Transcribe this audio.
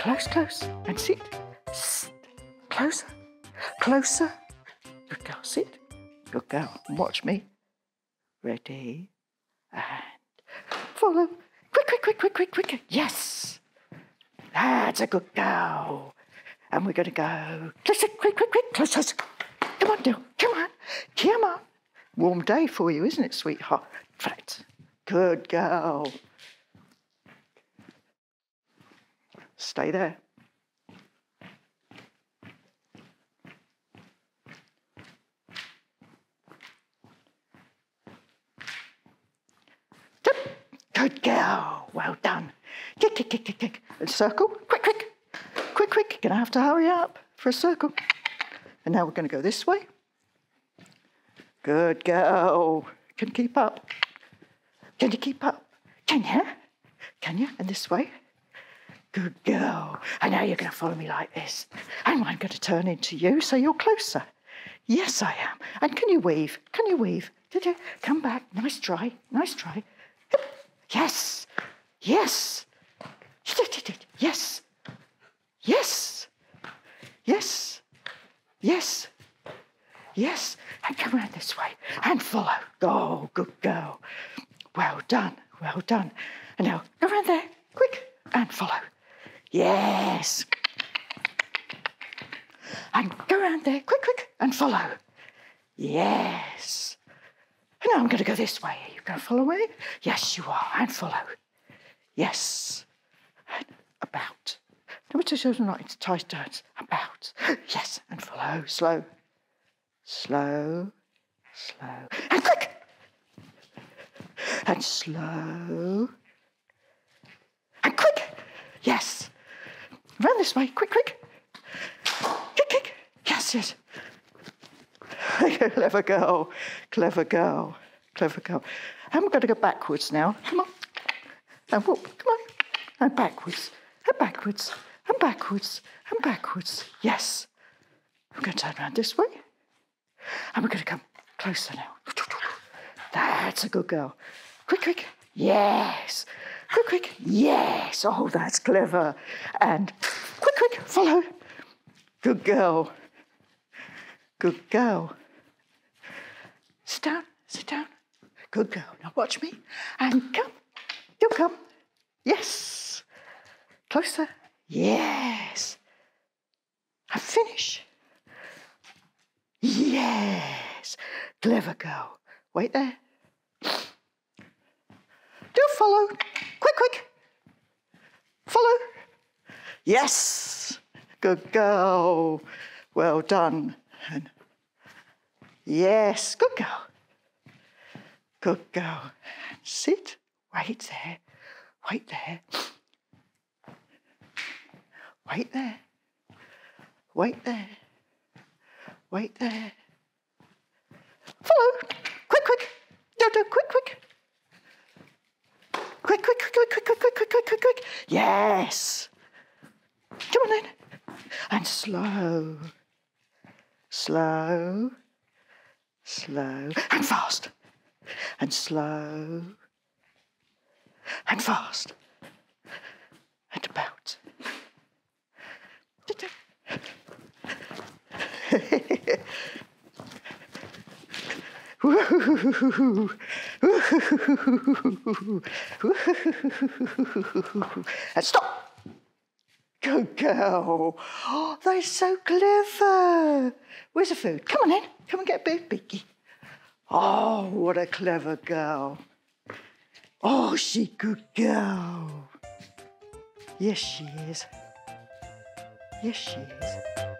Close, close. And sit. Closer. Closer. Good girl. Sit. Good girl. Watch me. Ready. And follow. Quick, quick, quick, quick, quick, quick. Yes. That's a good girl. And we're going to go. Closer, quick, quick, quick. Close, close. Come on, Dill. Come on. Come on. Warm day for you, isn't it, sweetheart? Flat. Good girl. Stay there. Good girl. Well done. Kick, kick, kick, kick, kick. And circle. Quick, quick. Quick, quick. Gonna have to hurry up for a circle. And now we're to go this way. Good girl. Can you keep up? Can you keep up? Can you? Can you? And this way. Good girl. And now you're going to follow me like this. And I'm going to turn into you so you're closer. Yes, I am. And can you weave? Can you weave? Did you? Come back. Nice try. Nice try. Yes. Yes. Yes. Yes. Yes. Yes. Yes. And come around this way and follow. Oh, good girl. Well done. Well done. And now go around there. Quick. And follow. Yes. And go around there. Quick, quick. And follow. Yes. And now I'm going to go this way. Are you going to follow me? Yes, you are. And follow. Yes. And about. Number two shows not into tight turns. About. Yes. And follow. Slow. Slow. Slow. And quick. And slow. And quick. Yes. Run this way. Quick, quick. Kick, kick. Yes, yes. clever girl. Clever girl. Clever girl. And we're going to go backwards now. Come on. And whoop. Come on. And backwards. And backwards. And backwards. And backwards. Yes. We're going to turn around this way. And we're going to come closer now. That's a good girl. Quick, quick. Yes. Quick, quick. Yes. Oh, that's clever. And quick, quick. Follow. Good girl. Good girl. Sit down. Sit down. Good girl. Now watch me. And come. You come. Yes. Closer. Yes. And finish. Yes. Clever girl. Wait there. Do follow. Quick, quick. Follow. Yes. Good girl. Well done. And yes. Good girl. Good girl. Sit. Wait there. Wait there. Wait there. Wait there. Wait there. Follow. Quick, quick. No, quick, quick. Quick, quick, quick, quick, quick, quick, quick, quick, quick. Yes. Come on then. And slow. Slow. Slow. And fast. And slow. And fast. And about. and stop. Good girl. Oh, they're so clever. Where's the food? Come on in. Come and get a Beaky. Oh, what a clever girl. Oh, she good girl. Yes, she is. Yes, she is.